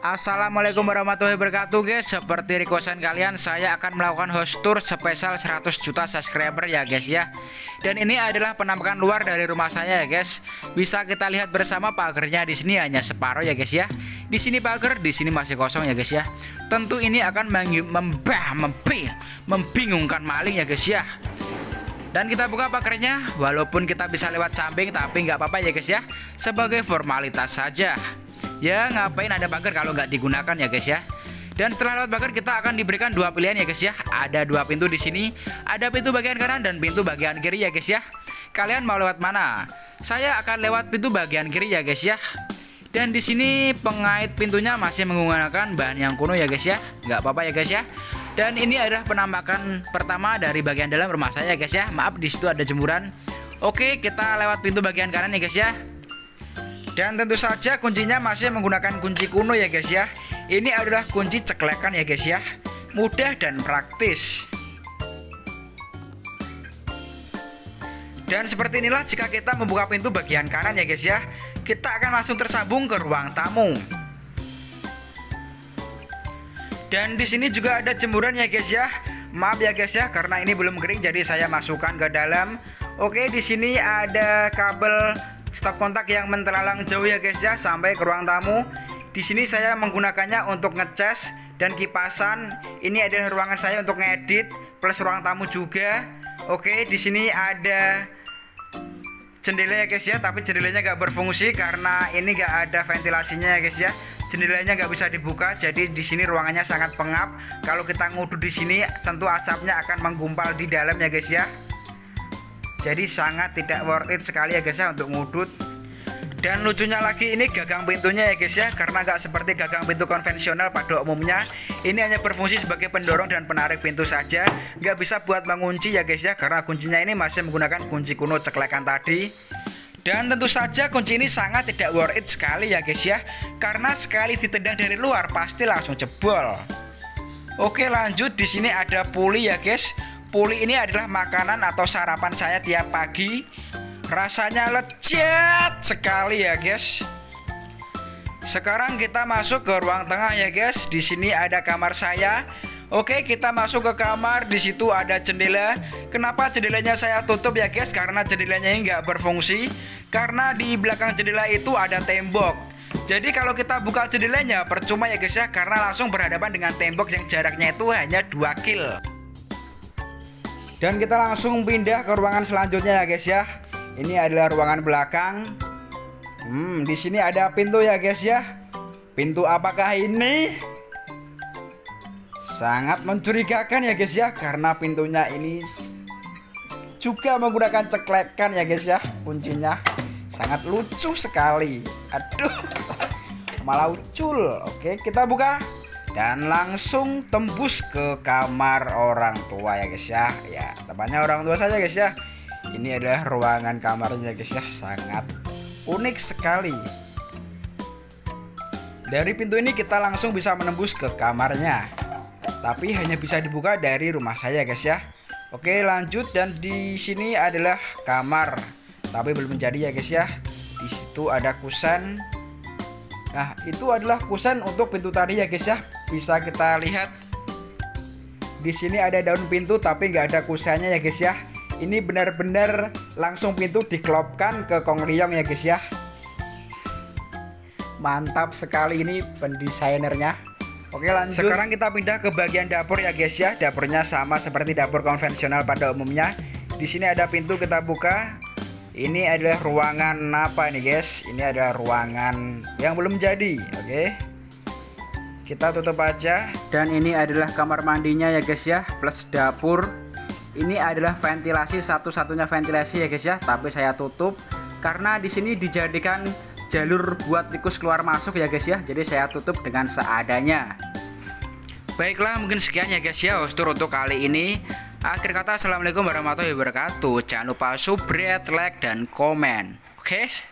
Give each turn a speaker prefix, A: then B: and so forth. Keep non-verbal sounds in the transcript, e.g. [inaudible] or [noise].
A: Assalamualaikum warahmatullahi wabarakatuh guys. Seperti requestan kalian saya akan melakukan host tour spesial 100 juta subscriber ya guys ya. Dan ini adalah penampakan luar dari rumah saya ya guys. Bisa kita lihat bersama pagarnya di sini hanya separuh ya guys ya. Di sini pagar, di sini masih kosong ya guys ya. Tentu ini akan membah, mempi, membingungkan maling ya guys ya. Dan kita buka pagarnya walaupun kita bisa lewat samping tapi nggak apa-apa ya guys ya. Sebagai formalitas saja ya ngapain ada pagar kalau nggak digunakan ya guys ya? Dan setelah lewat pagar kita akan diberikan dua pilihan ya guys ya. Ada dua pintu di sini ada pintu bagian kanan dan pintu bagian kiri ya guys ya. Kalian mau lewat mana? Saya akan lewat pintu bagian kiri ya guys ya. Dan di sini pengait pintunya masih menggunakan bahan yang kuno ya guys ya. Nggak apa-apa ya guys ya. Dan ini adalah penampakan pertama dari bagian dalam rumah saya guys ya. Maaf di situ ada jemuran. Oke kita lewat pintu bagian kanan ya guys ya dan tentu saja kuncinya masih menggunakan kunci kuno ya guys ya. Ini adalah kunci ceklekan ya guys ya. Mudah dan praktis. Dan seperti inilah jika kita membuka pintu bagian kanan ya guys ya. Kita akan langsung tersambung ke ruang tamu. Dan di sini juga ada jemuran ya guys ya. Maaf ya guys ya karena ini belum kering jadi saya masukkan ke dalam. Oke, di sini ada kabel stop kontak yang menteralang jauh ya guys ya sampai ke ruang tamu. Di sini saya menggunakannya untuk ngecas dan kipasan. Ini adalah ruangan saya untuk ngedit plus ruang tamu juga. Oke, di sini ada jendela ya guys ya, tapi jendelanya nggak berfungsi karena ini nggak ada ventilasinya ya guys ya. Jendelanya nggak bisa dibuka, jadi di sini ruangannya sangat pengap. Kalau kita ngudu di sini, tentu asapnya akan menggumpal di dalam ya guys ya jadi sangat tidak worth it sekali ya guys ya untuk ngudut. Dan lucunya lagi ini gagang pintunya ya guys ya. Karena nggak seperti gagang pintu konvensional pada umumnya ini hanya berfungsi sebagai pendorong dan penarik pintu saja. Nggak bisa buat mengunci ya guys ya karena kuncinya ini masih menggunakan kunci kuno ceklekan tadi. Dan tentu saja kunci ini sangat tidak worth it sekali ya guys ya. Karena sekali ditendang dari luar pasti langsung jebol. Oke lanjut. Di sini ada puli ya guys Puli ini adalah makanan atau sarapan saya tiap pagi. Rasanya lezat sekali ya, guys. Sekarang kita masuk ke ruang tengah ya, guys. Di sini ada kamar saya. Oke, kita masuk ke kamar. Di situ ada jendela. Kenapa jendelanya saya tutup ya, guys? Karena jendelanya ini nggak berfungsi. Karena di belakang jendela itu ada tembok. Jadi kalau kita buka jendelanya percuma ya guys ya karena langsung berhadapan dengan tembok yang jaraknya itu hanya 2 kil. Dan kita langsung pindah ke ruangan selanjutnya ya guys ya. Ini adalah ruangan belakang. Hmm, di sini ada pintu ya guys ya. Pintu apakah ini? Sangat mencurigakan ya guys ya karena pintunya ini juga menggunakan ceklekan ya guys ya kuncinya sangat lucu sekali aduh [laughs] malah ucul oke kita buka dan langsung tembus ke kamar orang tua ya guys ya. Ya tempatnya orang tua saja guys ya. Ini adalah ruangan kamarnya guys ya. Sangat unik sekali. Dari pintu ini kita langsung bisa menembus ke kamarnya. Tapi hanya bisa dibuka dari rumah saya guys ya. Oke lanjut. Dan di sini adalah kamar. Tapi belum menjadi ya guys ya. Di situ ada kusen. Nah, itu adalah kusen untuk pintu tadi ya guys ya. Bisa kita lihat di sini ada daun pintu tapi nggak ada kusennya ya guys ya. Ini benar-benar langsung pintu dikelopkan ke Kong Liong ya guys ya. Mantap sekali ini pendesainernya. Oke lanjut. Sekarang kita pindah ke bagian dapur ya guys ya. Dapurnya sama seperti dapur konvensional pada umumnya. Di sini ada pintu kita buka ini adalah ruangan apa ini guys ini adalah ruangan yang belum jadi oke okay? Kita tutup aja dan ini adalah kamar mandinya ya guys ya plus dapur ini adalah ventilasi satu-satunya ventilasi ya guys ya tapi saya tutup karena di sini dijadikan jalur buat tikus keluar masuk ya guys ya jadi saya tutup dengan seadanya baiklah mungkin sekian ya guys ya hostur untuk kali ini Akhir kata, Assalamualaikum warahmatullahi wabarakatuh. Jangan lupa subscribe, like, dan komen. Oke? Okay?